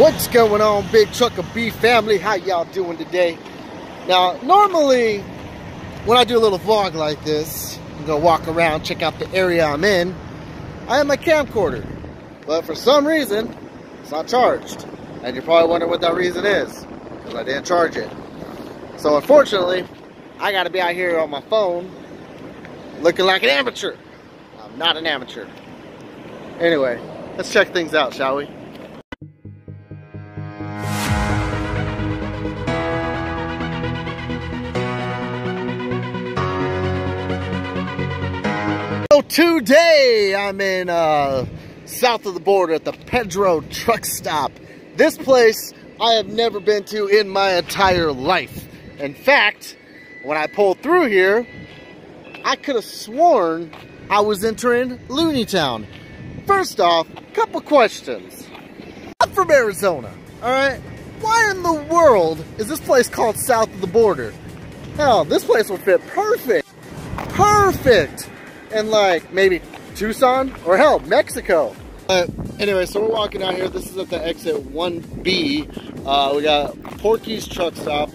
What's going on, Big Trucker B family? How y'all doing today? Now, normally, when I do a little vlog like this, I'm gonna walk around, check out the area I'm in, I have my camcorder. But for some reason, it's not charged. And you're probably wondering what that reason is, because I didn't charge it. So unfortunately, I gotta be out here on my phone, looking like an amateur. I'm not an amateur. Anyway, let's check things out, shall we? Today I'm in uh, south of the border at the Pedro truck stop. This place I have never been to in my entire life. In fact, when I pulled through here, I could have sworn I was entering Looney Town. First off, a couple questions. I'm from Arizona, all right? Why in the world is this place called south of the border? Hell, this place would fit perfect. Perfect in like maybe Tucson or hell, Mexico. But anyway, so we're walking out here. This is at the exit 1B. Uh, we got Porky's truck stop.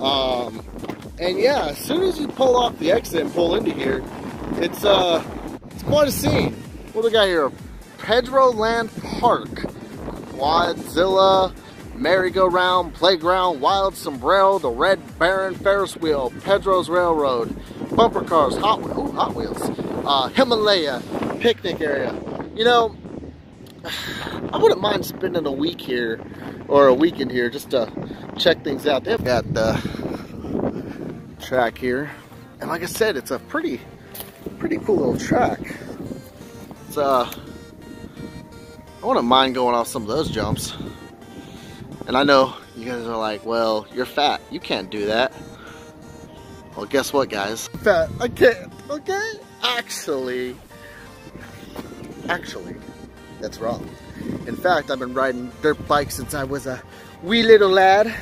Um, and yeah, as soon as you pull off the exit and pull into here, it's uh, it's quite a scene. What do we got here? Pedro Land Park, Quadzilla, merry-go-round, playground, wild sombrero, the Red Baron Ferris wheel, Pedro's Railroad, bumper cars, Hot, ooh, Hot Wheels, uh, Himalaya, picnic area. You know, I wouldn't mind spending a week here or a weekend here just to check things out. They've got the track here, and like I said, it's a pretty, pretty cool little track. It's uh, I wouldn't mind going off some of those jumps. And I know you guys are like, well, you're fat. You can't do that. Well, guess what, guys? Fat. I can't. Okay? Actually, actually, that's wrong. In fact, I've been riding dirt bikes since I was a wee little lad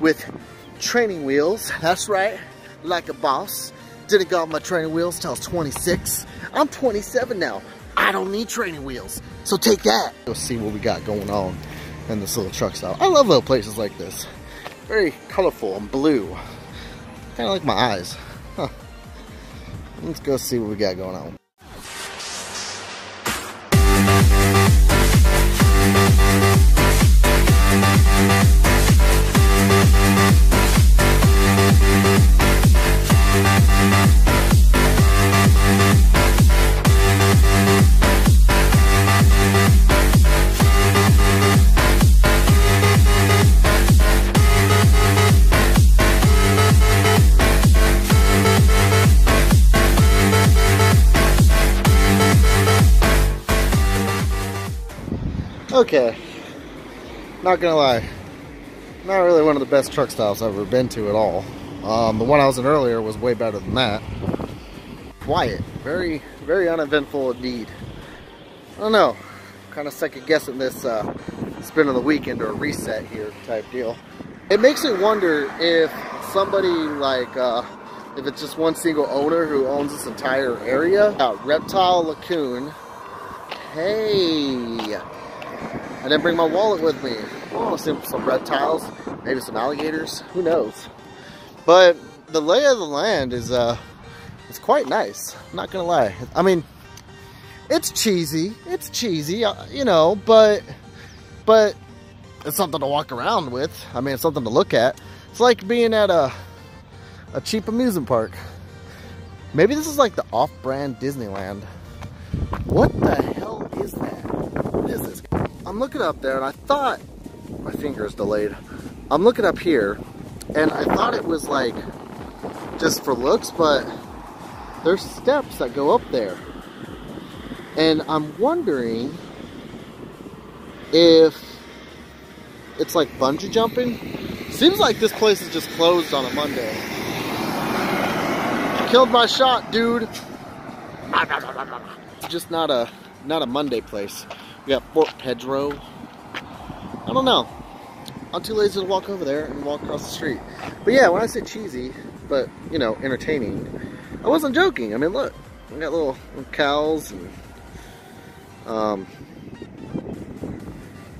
with training wheels. That's right, like a boss. Didn't got my training wheels till I was 26. I'm 27 now. I don't need training wheels. So take that. Let's see what we got going on in this little truck stop. I love little places like this. Very colorful and blue. Kind of like my eyes. Huh. Let's go see what we got going on. Okay, not gonna lie, not really one of the best truck stops I've ever been to at all. Um, the one I was in earlier was way better than that. Quiet, very, very uneventful indeed. I don't know, kind of second guessing this uh, spin of the weekend or reset here type deal. It makes me wonder if somebody like, uh, if it's just one single owner who owns this entire area. Uh, Reptile Lagoon. Hey, I didn't bring my wallet with me. Want see some reptiles, maybe some alligators. Who knows? But the lay of the land is uh, it's quite nice. I'm not gonna lie. I mean, it's cheesy. It's cheesy, uh, you know, but but it's something to walk around with. I mean, it's something to look at. It's like being at a a cheap amusement park. Maybe this is like the off-brand Disneyland. What the hell is that? What is this? I'm looking up there and I thought, my finger is delayed. I'm looking up here and I thought it was like just for looks, but there's steps that go up there. And I'm wondering if it's like bungee jumping. Seems like this place is just closed on a Monday. Killed my shot, dude. Just not a not a Monday place. We got Fort Pedro. I don't know. I'm too lazy to walk over there and walk across the street. But yeah, when I say cheesy, but you know, entertaining, I wasn't joking. I mean, look, we got little, little cows and um,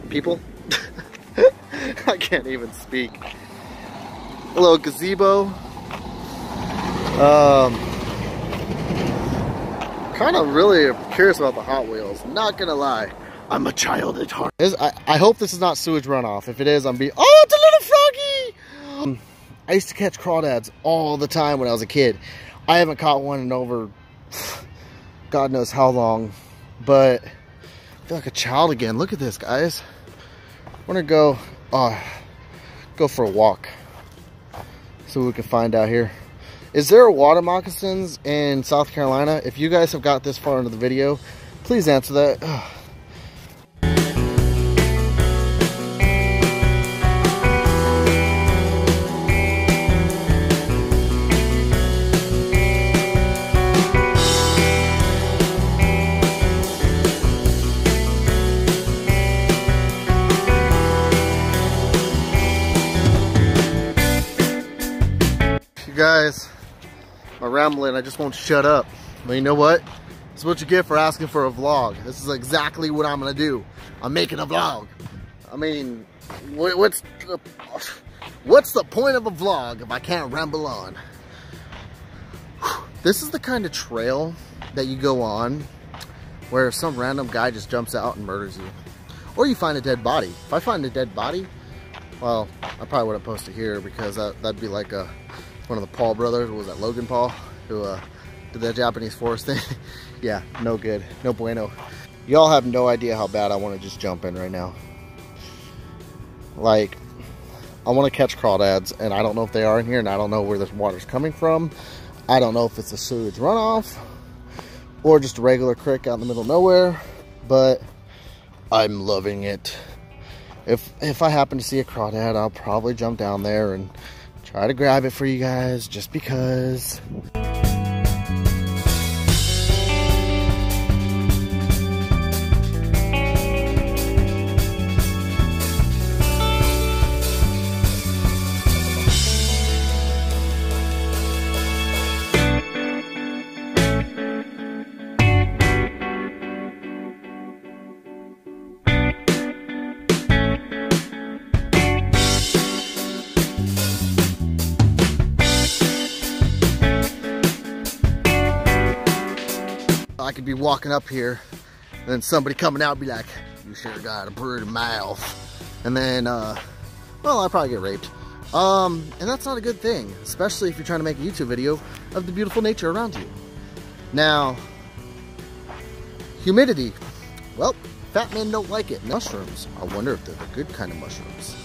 people. I can't even speak. A little gazebo. Um, kind of really curious about the Hot Wheels. Not gonna lie. I'm a child at heart. I, I hope this is not sewage runoff. If it is, I'm be. Oh, it's a little froggy! Um, I used to catch crawdads all the time when I was a kid. I haven't caught one in over God knows how long, but I feel like a child again. Look at this, guys. I want to go, uh, go for a walk. See what we can find out here. Is there water moccasins in South Carolina? If you guys have got this far into the video, please answer that. Ugh. Rambling I just won't shut up. But you know what? This is what you get for asking for a vlog. This is exactly what I'm gonna do. I'm making a vlog. I mean what's the, what's the point of a vlog if I can't ramble on? This is the kind of trail that you go on where some random guy just jumps out and murders you. Or you find a dead body. If I find a dead body well I probably wouldn't post it here because that, that'd be like a one of the Paul brothers, was that Logan Paul, who uh, did that Japanese forest thing. yeah, no good, no bueno. Y'all have no idea how bad I want to just jump in right now. Like, I want to catch crawdads, and I don't know if they are in here, and I don't know where this water's coming from. I don't know if it's a sewage runoff, or just a regular creek out in the middle of nowhere, but I'm loving it. If, if I happen to see a crawdad, I'll probably jump down there and try to grab it for you guys just because. Could be walking up here and then somebody coming out be like, you sure got a pretty mouth. And then, uh, well, I'd probably get raped. Um, and that's not a good thing, especially if you're trying to make a YouTube video of the beautiful nature around you. Now, humidity. Well, fat men don't like it. Mushrooms. I wonder if they're the good kind of mushrooms.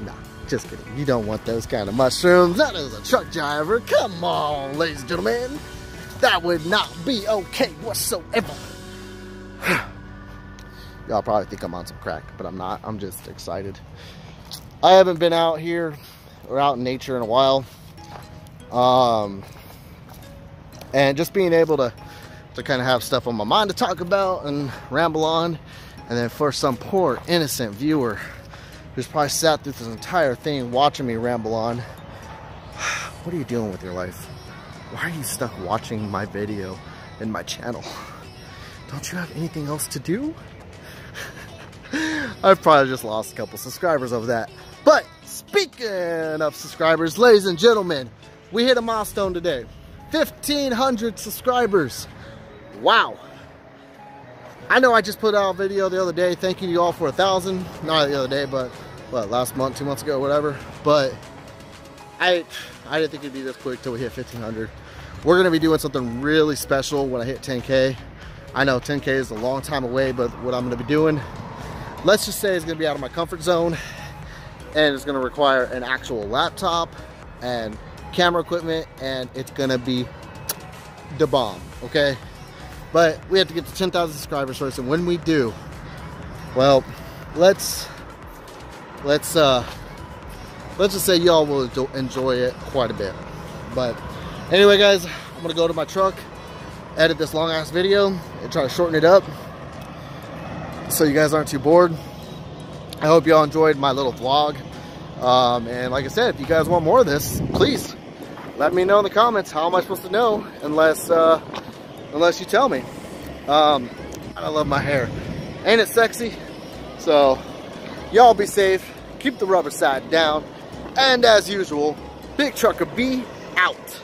Nah, just kidding. You don't want those kind of mushrooms. That is a truck driver. Come on, ladies and gentlemen. That would not be okay whatsoever. Y'all probably think I'm on some crack, but I'm not. I'm just excited. I haven't been out here or out in nature in a while. Um, and just being able to, to kind of have stuff on my mind to talk about and ramble on. And then for some poor innocent viewer who's probably sat through this entire thing watching me ramble on, what are you doing with your life? Why are you stuck watching my video and my channel? Don't you have anything else to do? I've probably just lost a couple subscribers over that. But speaking of subscribers, ladies and gentlemen, we hit a milestone today. 1,500 subscribers. Wow. I know I just put out a video the other day thanking you all for a thousand. Not the other day, but what, last month, two months ago, whatever. But I I didn't think it'd be this quick till we hit 1,500. We're gonna be doing something really special when I hit 10K. I know 10K is a long time away, but what I'm gonna be doing, let's just say it's gonna be out of my comfort zone and it's gonna require an actual laptop and camera equipment and it's gonna be the bomb, okay? But we have to get to 10,000 subscribers first and when we do, well, let's, let's, uh, let's just say y'all will enjoy it quite a bit. But anyway, guys, I'm gonna go to my truck, edit this long ass video, and try to shorten it up so you guys aren't too bored. I hope y'all enjoyed my little vlog. Um, and like I said, if you guys want more of this, please let me know in the comments. How am I supposed to know unless uh, unless you tell me? Um, I love my hair. Ain't it sexy? So y'all be safe keep the rubber side down. And as usual, Big Trucker B out.